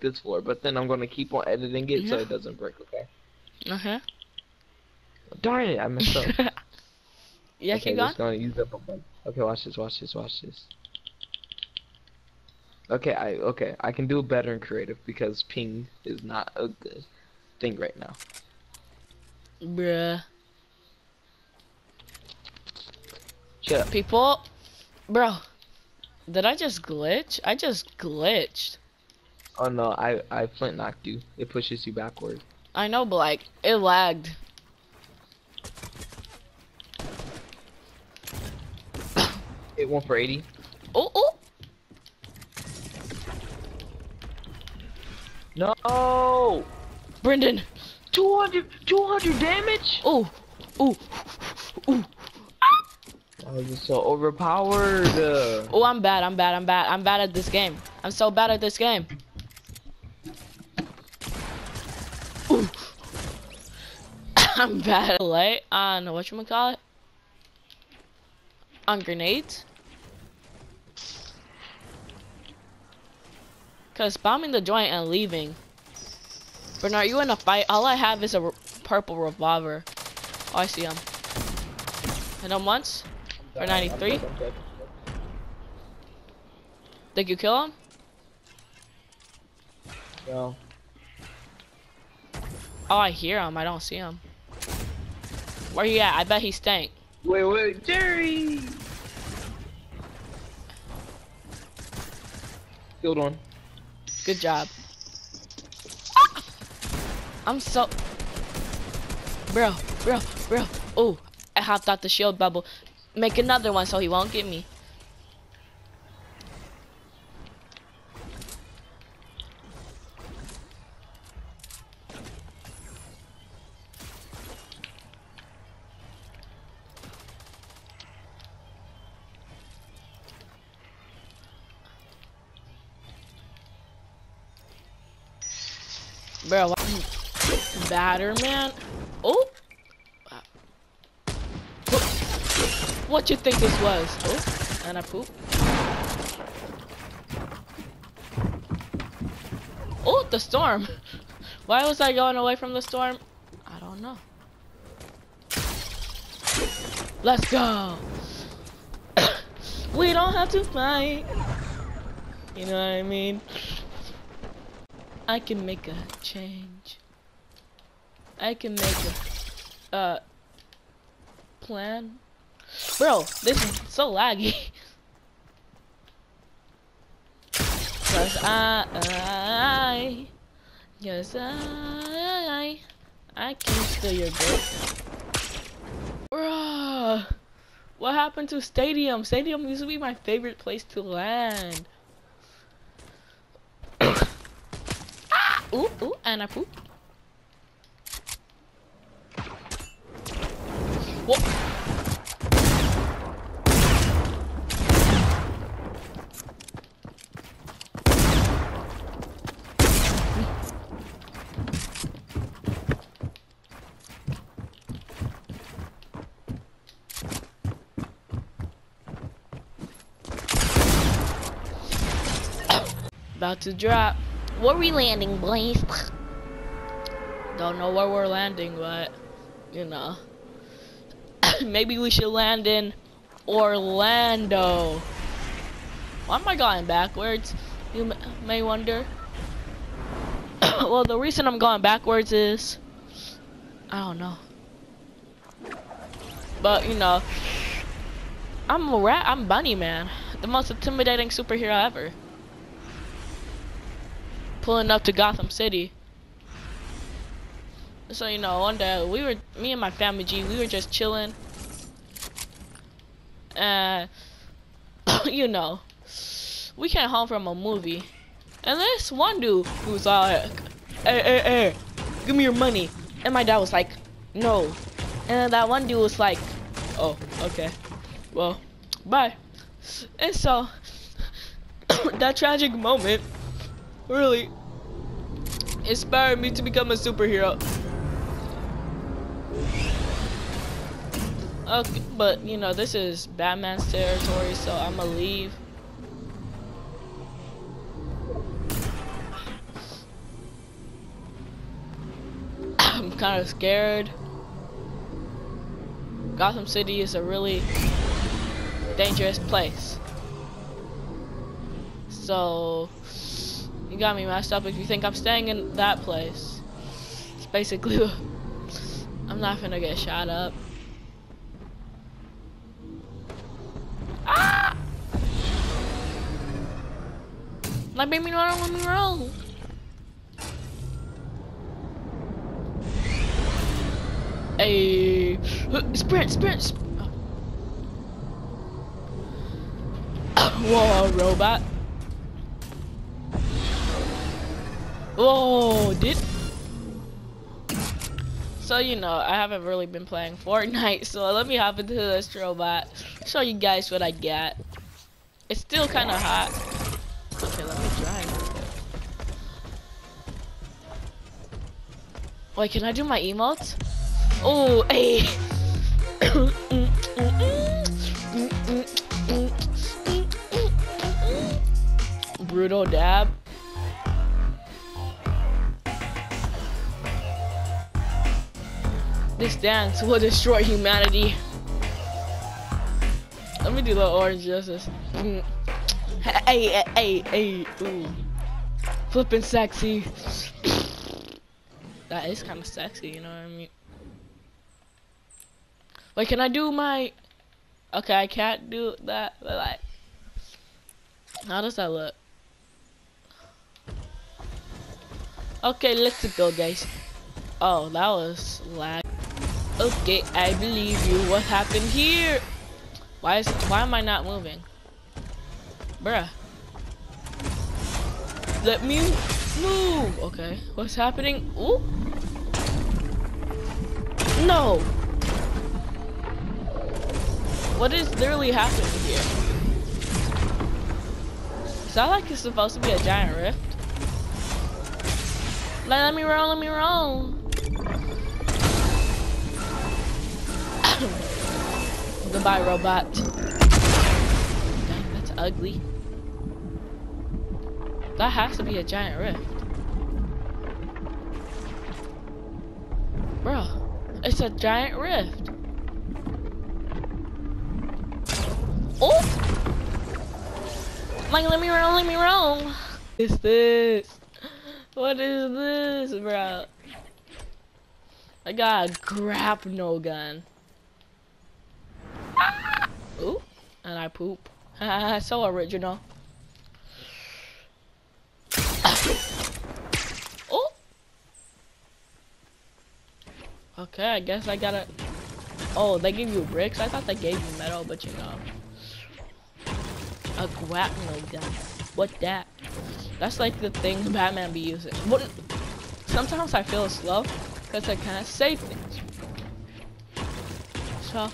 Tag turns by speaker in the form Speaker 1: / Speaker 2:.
Speaker 1: this floor, but then I'm gonna keep on editing it so it doesn't break. Okay.
Speaker 2: Okay.
Speaker 1: Darn it! I messed up.
Speaker 2: yeah,
Speaker 1: okay,
Speaker 2: keep going.
Speaker 1: gonna use up a. Okay, watch this. Watch this. Watch this. Okay, I okay I can do better in creative because ping is not a good thing right now.
Speaker 2: Bruh.
Speaker 1: Shut up.
Speaker 2: People, bro, did I just glitch? I just glitched.
Speaker 1: Oh no, I I flint knocked you. It pushes you backward.
Speaker 2: I know, but like, it lagged.
Speaker 1: It went for 80.
Speaker 2: Oh, oh,
Speaker 1: No!
Speaker 2: Brendan.
Speaker 1: 200, 200 damage?
Speaker 2: Oh, oh, oh.
Speaker 1: I was just so overpowered. Uh,
Speaker 2: Oh, I'm bad. I'm bad. I'm bad. I'm bad at this game. I'm so bad at this game. I'm bad late on what you call it? On grenades. Cause bombing the joint and leaving. Bernard, you in a fight? All I have is a r- purple revolver. Oh, I see him. Hit him once. For 93? Did you kill him?
Speaker 1: No.
Speaker 2: Oh, I hear him. I don't see him. Where he at? I bet he stank.
Speaker 1: Wait, wait, Jerry! Killed one.
Speaker 2: Good job. Ah! I'm so... Bro, bro, bro. Oh, I hopped out the shield bubble. Make another one so he won't get me. Bro, what- batter man. Oh. What you think this was? Oh, and I poop. Oh, the storm. Why was I going away from the storm? I don't know. Let's go. we don't have to fight. You know what I mean? I can make a change. I can make a uh plan. Bro, this is so laggy. Cause I, I, yes I, I can steal your. Bruh, what happened to Stadium? Stadium used to be my favorite place to land. ah, ooh, ooh, and I poop. What? About to drop. Where we landing, boys? Don't know where we're landing, but you know. Maybe we should land in Orlando. Why am I going backwards? You may wonder. well, the reason I'm going backwards is I don't know. But you know, I'm a rat. I'm Bunny Man, the most intimidating superhero ever. Pulling up to Gotham City. So you know, one day we were, me and my family G, we were just chilling. And you know, we came home from a movie, and this one dude who's like, "Hey, hey, hey, give me your money," and my dad was like, "No," and that one dude was like, "Oh, okay, well, bye." And so that tragic moment really inspired me to become a superhero. Okay, but you know, this is Batman's territory, so I'm gonna leave. I'm kind of scared. Gotham City is a really dangerous place. So, you got me messed up if you think I'm staying in that place. It's basically, I'm not gonna get shot up. Ah! Make me run, let me roll. Hey, sprint, sprint. Sp Whoa, robot. Whoa, did. So, you know, I haven't really been playing Fortnite, so let me hop into this robot, show you guys what I got. It's still kind of hot. Okay, let me drive. Wait, can I do my emotes? Oh, hey. Eh. Brutal dab. This dance will destroy humanity. Let me do the orange justice. Mm. Hey, hey, hey, hey, ooh. Flipping sexy. That is kind of sexy, you know what I mean? Wait, can I do my... Okay, I can't do that, but like... How does that look? Okay, let's go, guys. Oh, that was lag. Okay, I believe you. What happened here? Why is why am I not moving? Bruh. Let me move. Okay, what's happening? Ooh. No. What is literally happening here? Is that like it's supposed to be a giant rift? Let, let me roll, let me roll. Goodbye, robot. Dang, that's ugly. That has to be a giant rift. Bro, it's a giant rift. Oh! Like, let me roll, let me roll. What is this? What is this, bro? I got a grapnel gun. Ah! Ooh, and I poop. so original. oh! Okay, I guess I gotta... Oh, they give you bricks? I thought they gave you metal, but you know. A grapnel gun. What that? That's like the thing Batman be using. What? Sometimes I feel slow because I can't say things. So,